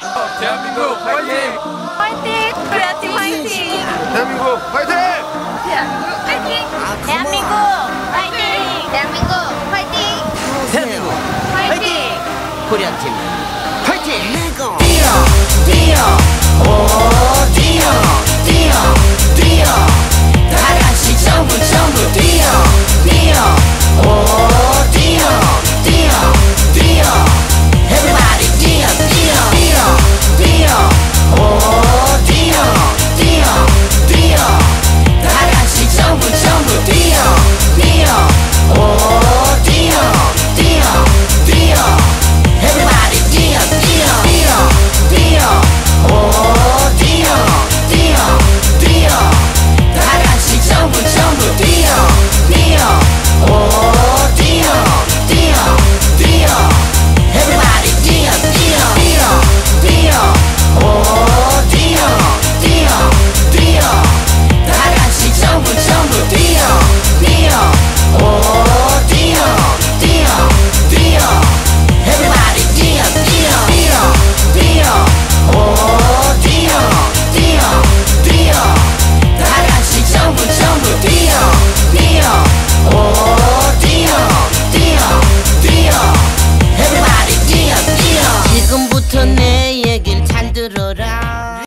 대한민국 화이팅! 화이팅! 코리아팀 화이팅! 대한민국 화이팅! 대한민국 화이팅! 대한민국 화이팅! 대한민국 화이팅! 대한민국 화이팅! 코리안 팀 Yeah. ye